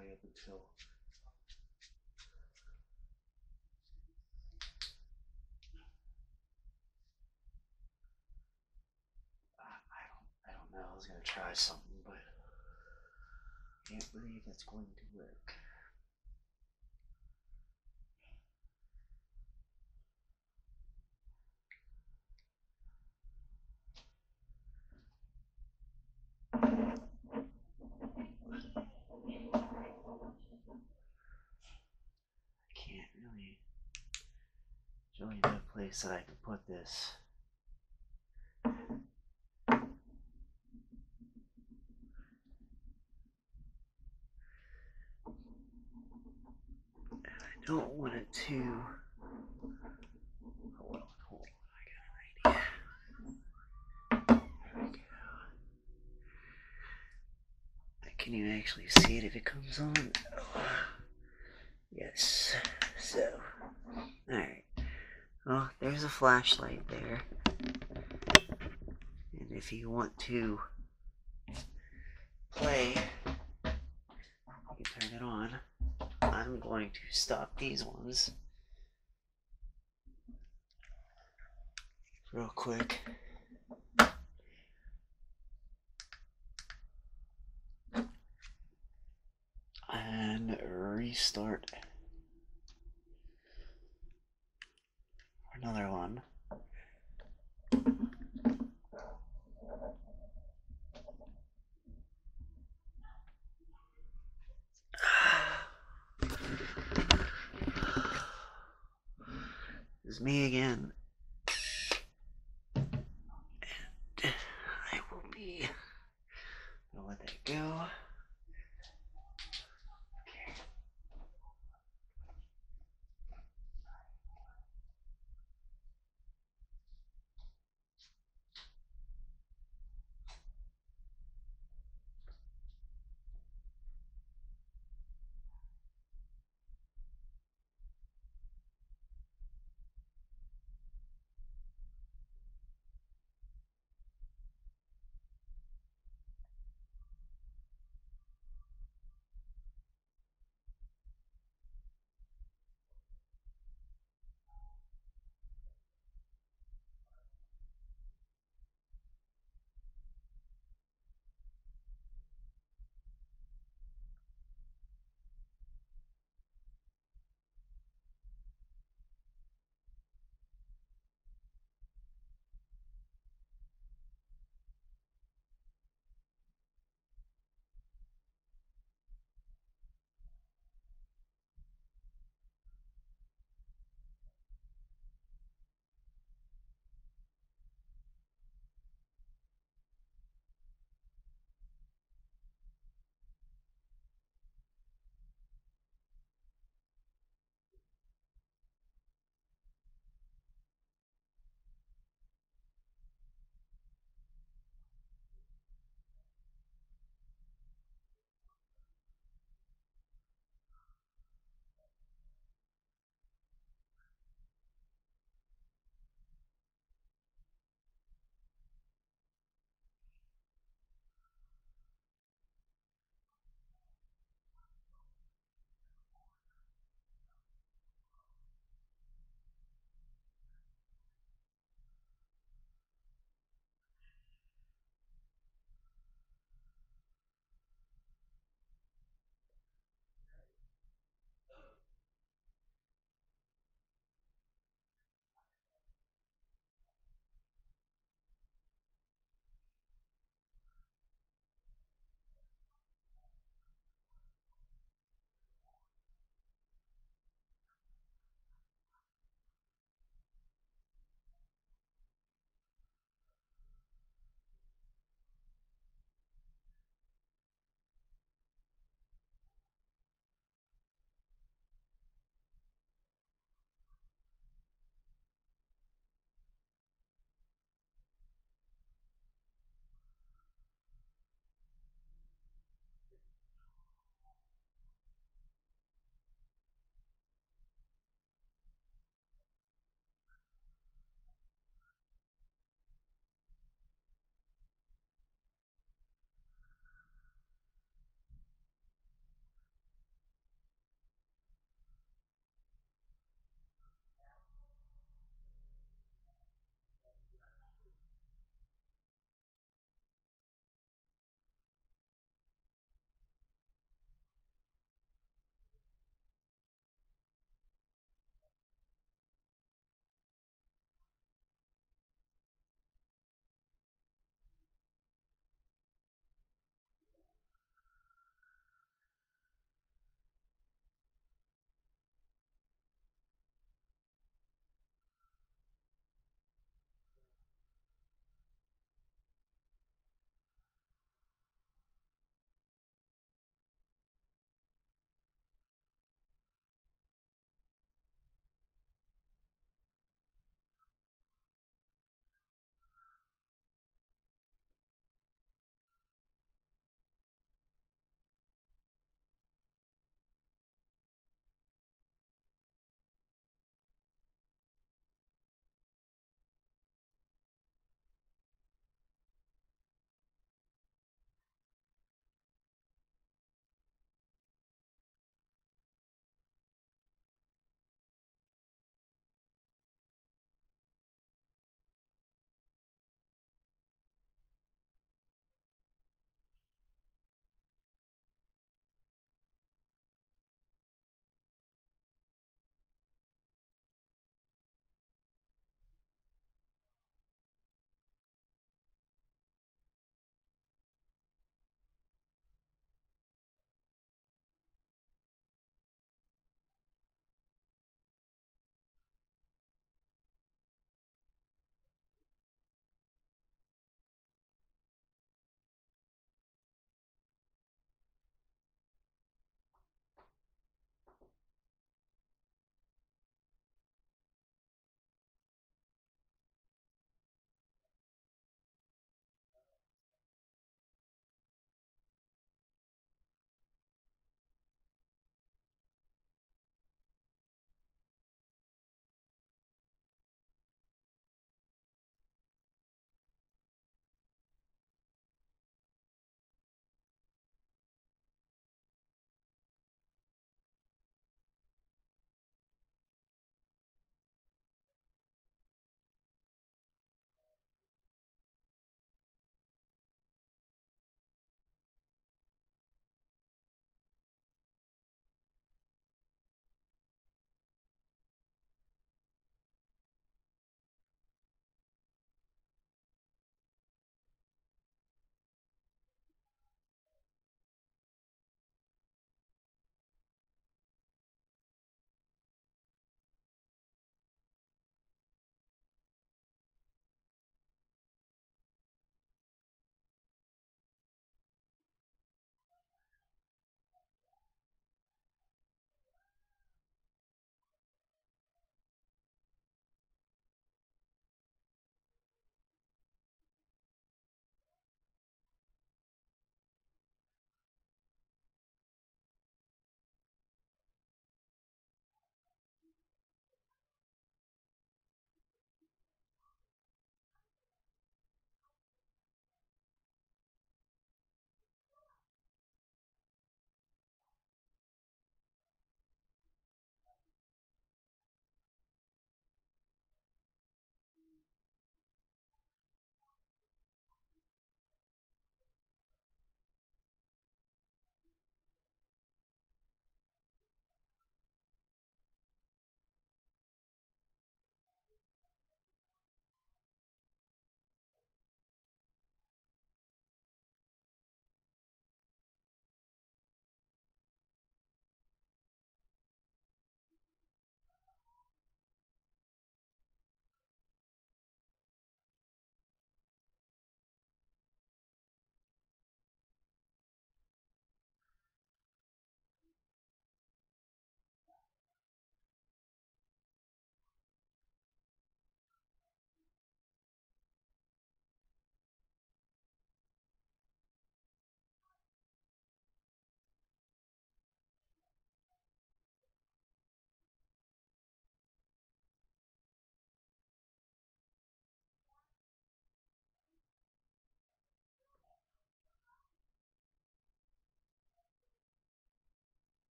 way up until. I don't, I don't know. I was gonna try something, but I can't believe it's going to work. I can't really. There's really no place that I can put this. And I don't want it to. Oh, on, hold on. I got. There we go. Can you actually see it if it comes on? Oh. Yes. So, alright. Well, there's a flashlight there. And if you want to play, you turn it on. I'm going to stop these ones real quick. And restart another one. It's me again.